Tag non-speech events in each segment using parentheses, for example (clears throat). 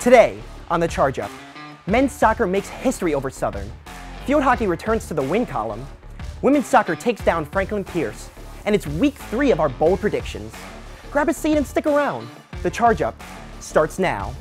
Today on the Charge Up, men's soccer makes history over Southern. Field hockey returns to the win column. Women's soccer takes down Franklin Pierce. And it's week three of our bold predictions. Grab a seat and stick around. The Charge Up starts now.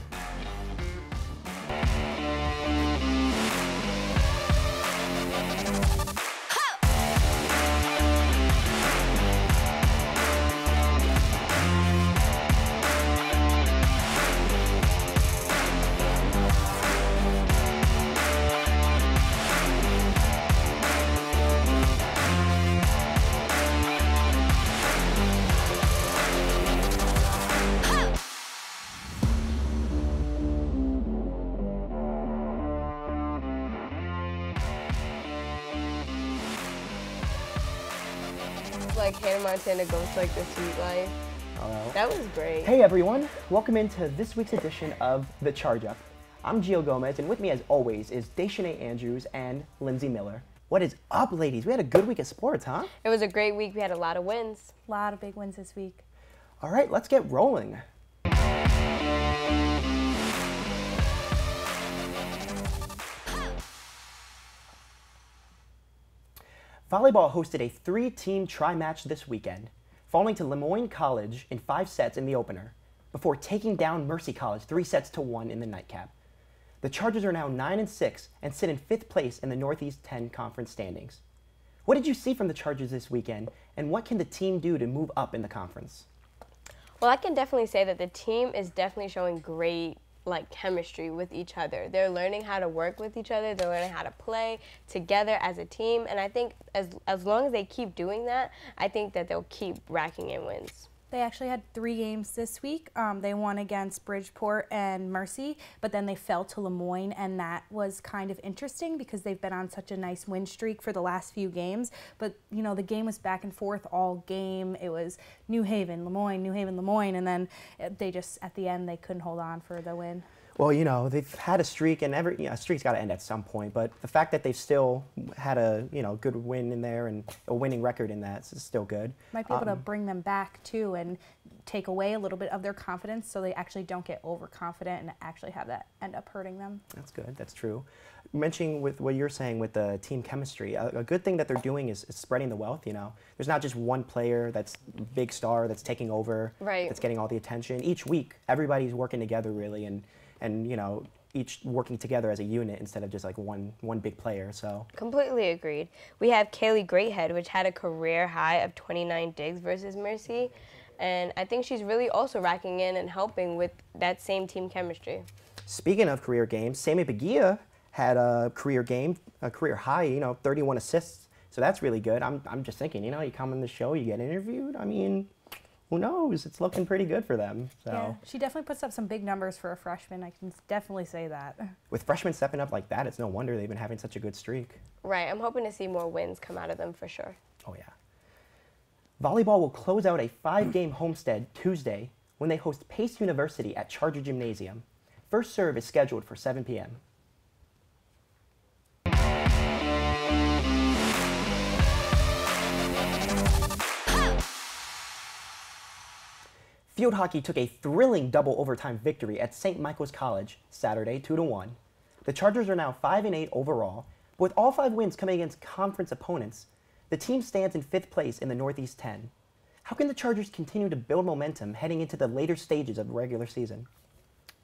Montana goes like the sweet life. Hello. That was great. Hey everyone, welcome into this week's edition of The Charge Up. I'm Gio Gomez, and with me as always is Deshane Andrews and Lindsay Miller. What is up, ladies? We had a good week of sports, huh? It was a great week. We had a lot of wins. A lot of big wins this week. All right, let's get rolling. Volleyball hosted a three-team tri-match this weekend, falling to Le Moyne College in five sets in the opener, before taking down Mercy College three sets to one in the nightcap. The Chargers are now 9 and 6 and sit in fifth place in the Northeast 10 conference standings. What did you see from the Chargers this weekend, and what can the team do to move up in the conference? Well, I can definitely say that the team is definitely showing great like chemistry with each other. They're learning how to work with each other. They're learning how to play together as a team, and I think as as long as they keep doing that, I think that they'll keep racking in wins. They actually had three games this week. Um, they won against Bridgeport and Mercy, but then they fell to Le Moyne, and that was kind of interesting because they've been on such a nice win streak for the last few games. But you know, the game was back and forth all game. It was New Haven, Le Moyne, New Haven, Le Moyne, and then uh, they just at the end they couldn't hold on for the win. Well, you know, they've had a streak, and every you know, a streak's got to end at some point. But the fact that they've still had a you know good win in there and a winning record in that is still good. Might be able to Um, bring them back too and take away a little bit of their confidence, so they actually don't get overconfident and actually have that end up hurting them. That's good. That's true. Mentioning with what you're saying with the team chemistry, a, a good thing that they're doing is, is spreading the wealth. You know, there's not just one player that's big star that's taking over, Right. that's getting all the attention. Each week, everybody's working together really, and and you know, each working together as a unit instead of just like one one big player. So Completely agreed. We have Kaylee Greathead, which had a career high of 29 digs versus Mercy. And I think she's really also racking in and helping with that same team chemistry. Speaking of career games, Sammy Bagia had a career game, a career high, you know, 31 assists. So that's really good. I'm, I'm just thinking, you know, you come on the show, you get interviewed. I mean, who knows? It's looking pretty good for them. So Yeah, she definitely puts up some big numbers for a freshman. I can definitely say that. with freshmen stepping up like that, it's no wonder they've been having such a good streak. Right. I'm hoping to see more wins come out of them for sure. Oh yeah. Volleyball will close out a five-game homestead Tuesday when they host Pace University at Charger Gymnasium. First serve is scheduled for 7 p.m. Field hockey took a thrilling double overtime victory at St. Michael's College Saturday 2 to 1. The Chargers are now 5 and 8 overall, but with all five wins coming against conference opponents, the team stands in fifth place in the Northeast 10. How can the Chargers continue to build momentum heading into the later stages of the regular season?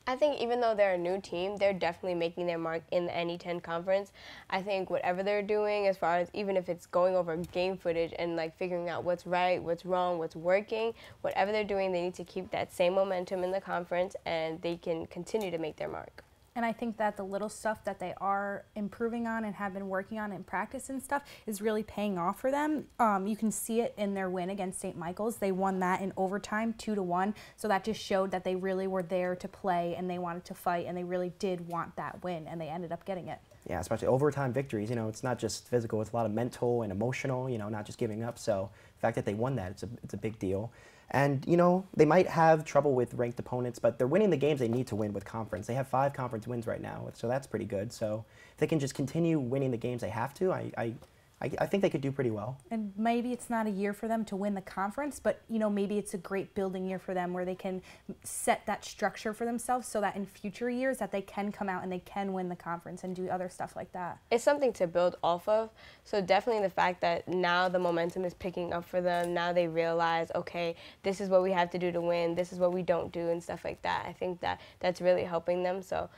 I think even though they're a new team, they're definitely making their mark in the NE10 conference. I think whatever they're doing, as far as even if it's going over game footage and like figuring out what's right, what's wrong, what's working, whatever they're doing, they need to keep that same momentum in the conference and they can continue to make their mark. And I think that the little stuff that they are improving on and have been working on in practice and stuff is really paying off for them. Um, you can see it in their win against St. Michael's. They won that in overtime, two to one. So that just showed that they really were there to play and they wanted to fight and they really did want that win and they ended up getting it. Yeah, especially overtime victories. You know, it's not just physical; it's a lot of mental and emotional. You know, not just giving up. So the fact that they won that, it's a it's a big deal. And you know, they might have trouble with ranked opponents, but they're winning the games they need to win with conference. They have five conference wins right now, so that's pretty good. So if they can just continue winning the games they have to, I I, I, I think they could do pretty well. And maybe it's not a year for them to win the conference, but you know maybe it's a great building year for them where they can set that structure for themselves so that in future years that they can come out and they can win the conference and do other stuff like that. It's something to build off of. So definitely the fact that now the momentum is picking up for them. Now they realize, okay, this is what we have to do to win. This is what we don't do and stuff like that. I think that that's really helping them. So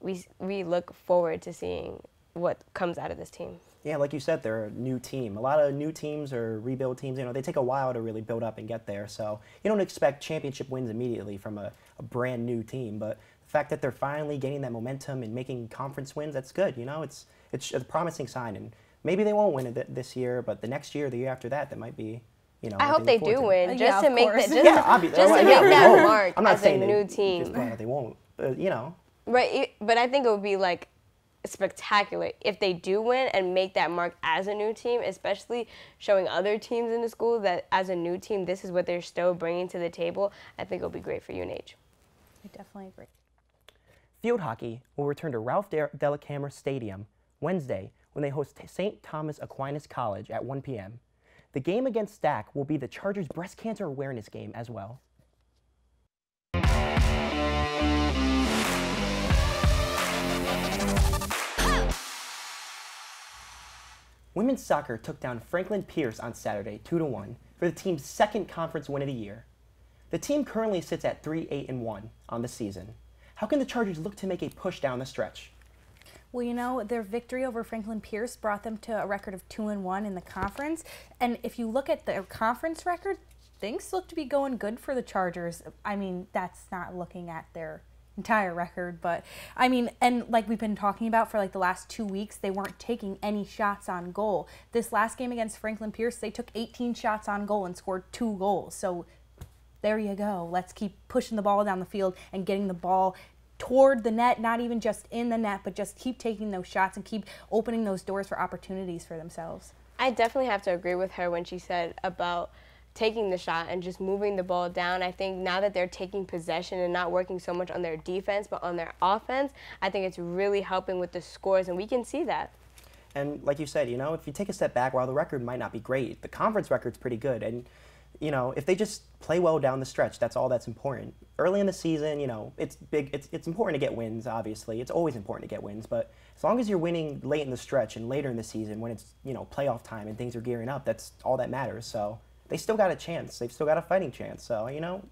we we look forward to seeing what comes out of this team. Yeah, like you said, they're a new team. A lot of new teams or rebuild teams, you know, they take a while to really build up and get there. So you don't expect championship wins immediately from a, a brand new team. But the fact that they're finally gaining that momentum and making conference wins, that's good. You know, it's it's a promising sign. And maybe they won't win it this year, but the next year, the year after that, that might be. You know, I hope they do win, Uh, just yeah, to of make course. that, (laughs) just, Yeah, obviously. just to Yeah, make that mark I'm not as a saying they- new just team. playing that they won't. But, you know, Right, but I think it would be like spectacular if they do win and make that mark as a new team, especially showing other teams in the school that as a new team, this is what they're still bringing to the table. I think it'll be great for UNH. I definitely agree. Field hockey will return to Ralph De- DellaCamera Stadium Wednesday when they host St. Thomas Aquinas College at 1 p.m. The game against Stack will be the Chargers' breast cancer awareness game as well. Women's soccer took down Franklin Pierce on Saturday 2 to 1 for the team's second conference win of the year. The team currently sits at 3 8 and 1 on the season. How can the Chargers look to make a push down the stretch? Well, you know, their victory over Franklin Pierce brought them to a record of 2 and 1 in the conference. And if you look at their conference record, things look to be going good for the Chargers. I mean, that's not looking at their entire record, but I mean, and like we've been talking about for like the last 2 weeks, they weren't taking any shots on goal. This last game against Franklin Pierce, they took 18 shots on goal and scored 2 goals. So there you go. Let's keep pushing the ball down the field and getting the ball toward the net, not even just in the net, but just keep taking those shots and keep opening those doors for opportunities for themselves. I definitely have to agree with her when she said about taking the shot and just moving the ball down. I think now that they're taking possession and not working so much on their defense but on their offense, I think it's really helping with the scores, and we can see that. And like you said, you know, if you take a step back, while the record might not be great, the conference record's pretty good. And, you know, if they just play well down the stretch, that's all that's important. Early in the season, you know, it's big. It's, it's important to get wins, obviously. It's always important to get wins. But as long as you're winning late in the stretch and later in the season when it's, you know, playoff time and things are gearing up, that's all that matters. So they still got a chance. They've still got a fighting chance. So, you know,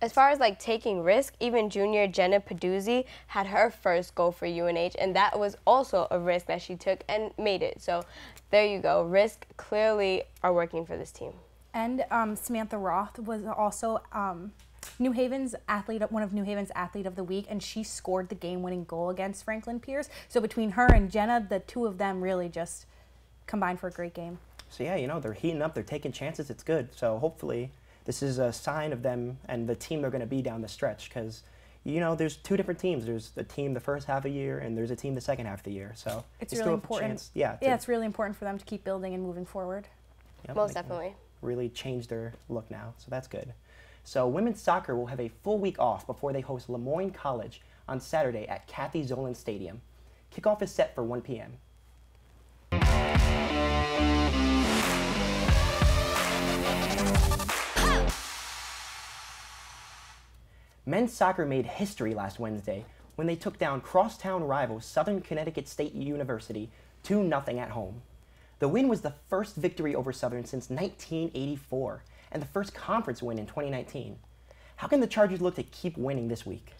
As far as like taking risk, even junior Jenna Paduzzi had her first goal for UNH, and that was also a risk that she took and made it. So there you go. Risk clearly are working for this team. And um, Samantha Roth was also um, New Haven's athlete, one of New Haven's athlete of the week, and she scored the game-winning goal against Franklin Pierce. So between her and Jenna, the two of them really just combined for a great game. So yeah, you know, they're heating up, they're taking chances, it's good. So hopefully this is a sign of them and the team they're going to be down the stretch because you know, there's two different teams. There's the team the first half of the year and there's a team the second half of the year. So It's really still important. chance- yeah, yeah, it's really important for them to keep building and moving forward. yep, Most definitely. Really change their look now. So that's good. So women's soccer will have a full week off before they host Le Moyne College on Saturday at Kathy Zolad Stadium. Kickoff is set for 1 p.m. Men's soccer made history last Wednesday when they took down crosstown rival Southern Connecticut State University 2 0 at home. The win was the first victory over Southern since 1984 and the first conference win in 2019. How can the Chargers look to keep winning this week?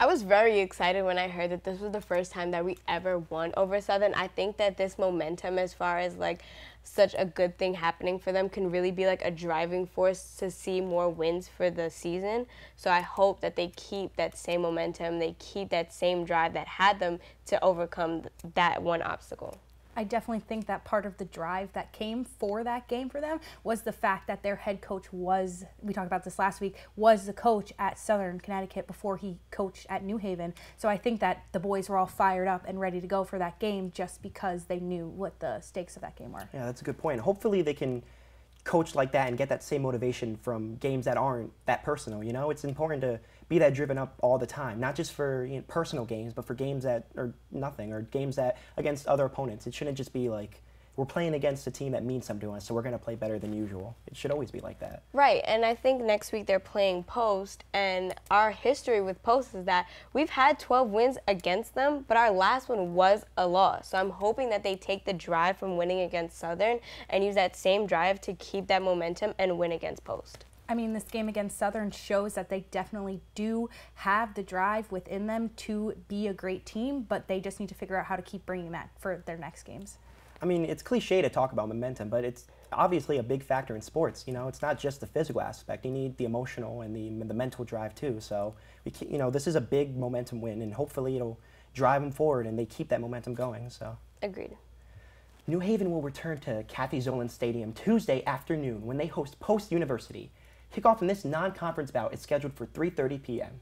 I was very excited when I heard that this was the first time that we ever won over Southern. I think that this momentum, as far as like such a good thing happening for them, can really be like a driving force to see more wins for the season. So I hope that they keep that same momentum, they keep that same drive that had them to overcome that one obstacle. I definitely think that part of the drive that came for that game for them was the fact that their head coach was, we talked about this last week, was the coach at Southern Connecticut before he coached at New Haven. So I think that the boys were all fired up and ready to go for that game just because they knew what the stakes of that game were. Yeah, that's a good point. Hopefully they can coach like that and get that same motivation from games that aren't that personal. You know, it's important to be that driven up all the time, not just for you know, personal games, but for games that are nothing or games that against other opponents. It shouldn't just be like we're playing against a team that means something to us, so we're going to play better than usual. It should always be like that. Right, and I think next week they're playing Post, and our history with Post is that we've had 12 wins against them, but our last one was a loss. So I'm hoping that they take the drive from winning against Southern and use that same drive to keep that momentum and win against Post. I mean, this game against Southern shows that they definitely do have the drive within them to be a great team, but they just need to figure out how to keep bringing that for their next games. I mean, it's cliche to talk about momentum, but it's obviously a big factor in sports. You know, it's not just the physical aspect. You need the emotional and the, the mental drive too. So, we, you know, this is a big momentum win, and hopefully it'll drive them forward and they keep that momentum going. So. Agreed. New Haven will return to Kathy Zolad Stadium Tuesday afternoon when they host Post University. Kickoff in this non-conference bout is scheduled for 3.30 p.m.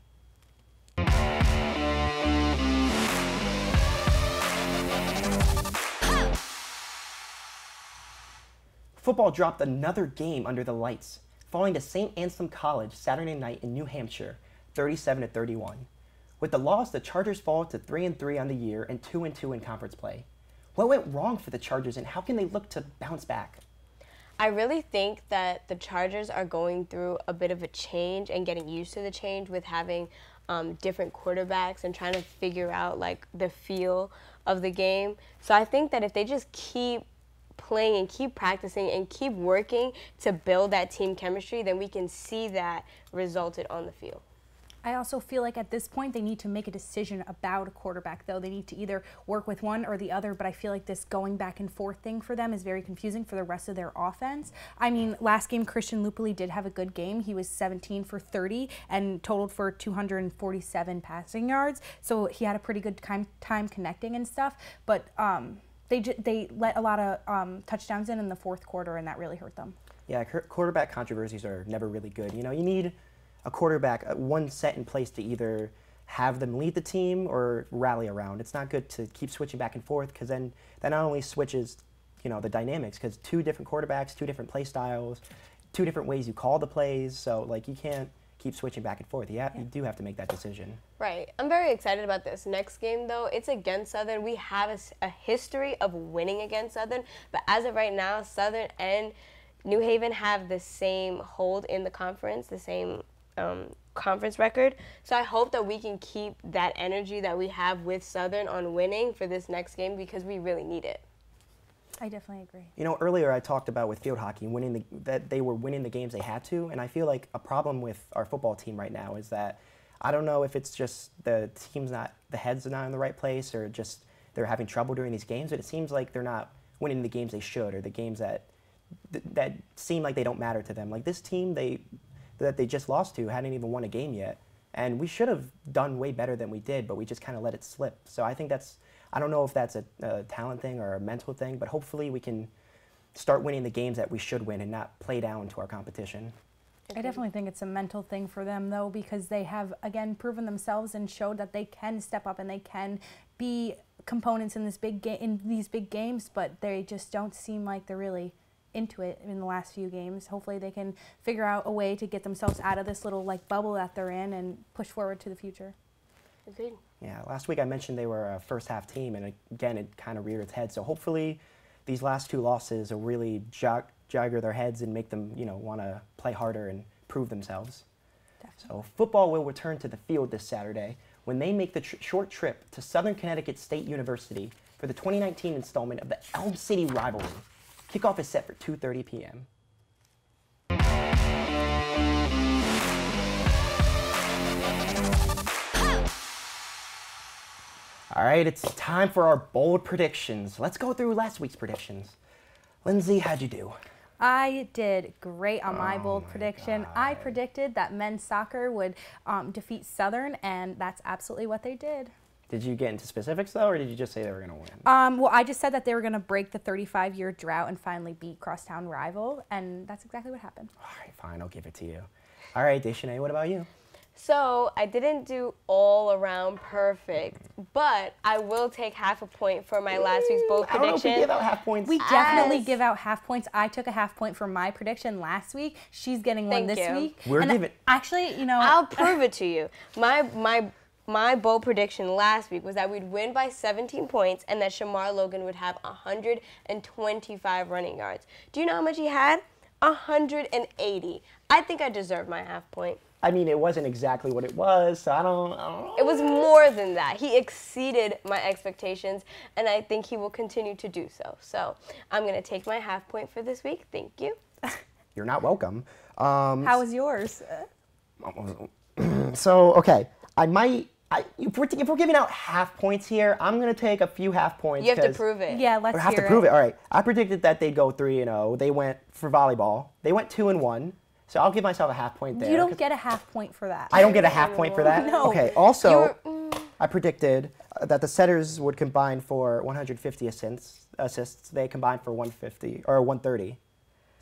Football dropped another game under the lights, falling to St. Anselm College Saturday night in New Hampshire, 37 31. With the loss, the Chargers fall to 3 and 3 on the year and 2 and 2 in conference play. What went wrong for the Chargers and how can they look to bounce back? I really think that the Chargers are going through a bit of a change and getting used to the change with having um, different quarterbacks and trying to figure out like the feel of the game. So I think that if they just keep playing and keep practicing and keep working to build that team chemistry, then we can see that resulted on the field. I also feel like at this point they need to make a decision about a quarterback, though. They need to either work with one or the other, but I feel like this going back and forth thing for them is very confusing for the rest of their offense. I mean, last game, Christian Lupoli did have a good game. He was 17 for 30 and totaled for 247 passing yards, so he had a pretty good time, time connecting and stuff, but um, they, they let a lot of um, touchdowns in in the fourth quarter, and that really hurt them. Yeah, quarterback controversies are never really good. You know, you need – a quarterback, uh, one set in place to either have them lead the team or rally around. It's not good to keep switching back and forth because then that not only switches, you know, the dynamics because two different quarterbacks, two different play styles, two different ways you call the plays. So like you can't keep switching back and forth. You, have, yeah. you do have to make that decision. Right. I'm very excited about this next game, though. It's against Southern. We have a, a, history of winning against Southern, but as of right now, Southern and New Haven have the same hold in the conference, the same um, conference record. So I hope that we can keep that energy that we have with Southern on winning for this next game because we really need it. I definitely agree. You know, earlier I talked about with field hockey winning the, that they were winning the games they had to, and I feel like a problem with our football team right now is that I don't know if it's just the team's not the heads are not in the right place or just they're having trouble during these games, but it seems like they're not winning the games they should or the games that that seem like they don't matter to them. Like this team, they that they just lost to hadn't even won a game yet. And we should have done way better than we did, but we just kind of let it slip. So I think that's, I don't know if that's a, a talent thing or a mental thing, but hopefully we can start winning the games that we should win and not play down to our competition. I definitely think it's a mental thing for them though because they have again proven themselves and showed that they can step up and they can be components in this big game in these big games, but they just don't seem like they're really into it in the last few games. Hopefully they can figure out a way to get themselves out of this little like bubble that they're in and push forward to the future. Agreed. Yeah, last week I mentioned they were a first half team and again it kind of reared its head. So hopefully these last two losses will really jog, jogger their heads and make them, you know, want to play harder and prove themselves. Definitely. So football will return to the field this Saturday when they make the tr short trip to Southern Connecticut State University for the 2019 installment of the Elm City Rivalry. Kickoff is set for 2.30 p.m. All right, it's time for our bold predictions. Let's go through last week's predictions. Lindsay, how'd you do? I did great on my oh bold my prediction. God. I predicted that men's soccer would um, defeat Southern, and that's absolutely what they did. Did you get into specifics though, or did you just say they were going to win? Um, well, I just said that they were going to break the 35 year drought and finally beat crosstown rival, and that's exactly what happened. All right, fine, I'll give it to you. All right, Deshanae, what about you? So I didn't do all around perfect, but I will take half a point for my last week's bold prediction. I don't know if we give out half points. We definitely As... give out half points. I took a half point for my prediction last week. She's getting Thank one this you. week. We're giving. Actually, you know, I'll prove it to you. My my my bold prediction last week was that we'd win by 17 points and that Shamar Logan would have 125 running yards. Do you know how much he had? 180. I think I deserve my half point. I mean, it wasn't exactly what it was, so I don't, I don't know. It was more than that. He exceeded my expectations, and I think he will continue to do so. So I'm going to take my half point for this week. Thank you. (laughs) You're not welcome. Um, How was yours? (clears throat) so, okay, I might. I, if, we're, if we're giving out half points here, I'm going to take a few half points. You have to 'cause- prove it. Yeah, let's I have hear to prove it. All right. I predicted that they'd go 3 and 0. They went for volleyball. They went 2 and 1. So I'll give myself a half point there. You don't 'cause get a half point for that. I don't get a half point for that. (laughs) No. Okay. Also, mm. I predicted uh, that the setters would combine for 150 assists. Assists. They combined for 150 or 130.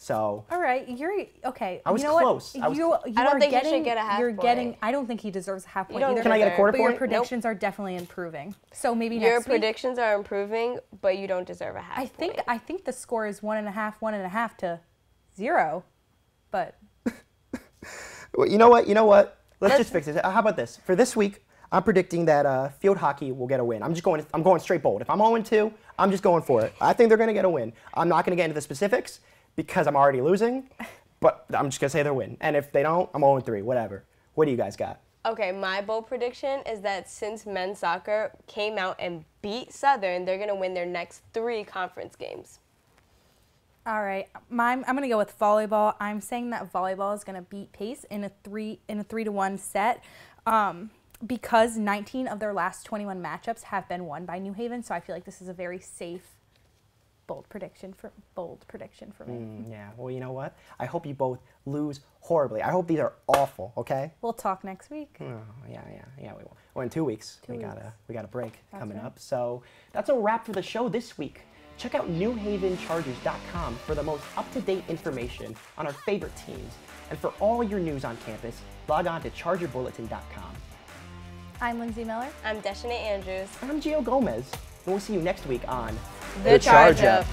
So All right, you're okay. I was you know close. What? I was you, close. you I don't are think he should get a half You're point. getting. I don't think he deserves a half point either. Can I get a quarter But your point? predictions are definitely improving. So maybe Your next week. predictions are improving, but you don't deserve a half I think point. I think the score is one and a half, one and a half to zero, but (laughs) Well, you know what? You know what? Let's, just fix it. How about this? For this week, I'm predicting that uh, field hockey will get a win. I'm just going. I'm going straight bold. If I'm 0 2, I'm just going for it. I think they're going to get a win. I'm not going to get into the specifics because I'm already losing, but I'm just going to say they'll win. And if they don't, I'm 0 3. Whatever. What do you guys got? Okay, my bold prediction is that since men's soccer came out and beat Southern, they're going to win their next three conference games. all right. My, I'm going to go with volleyball. I'm saying that volleyball is going to beat Pace in a three in a three to one set. Um, because 19 of their last 21 matchups have been won by New Haven, so I feel like this is a very safe, bold prediction for bold prediction for me. Mm, yeah. Well, you know what? I hope you both lose horribly. I hope these are awful. Okay. We'll talk next week. Oh, yeah, yeah, yeah. We will. Well, in two weeks, Two we got a we got a break That's coming right. up. So that's a wrap for the show this week. Check out NewHavenChargers.com for the most up-to-date information on our favorite teams, and for all your news on campus, log on to ChargerBulletin.com. I'm Lindsay Miller. I'm Deshane Andrews. I'm Gio Gomez, and we'll see you next week on The Charge Up.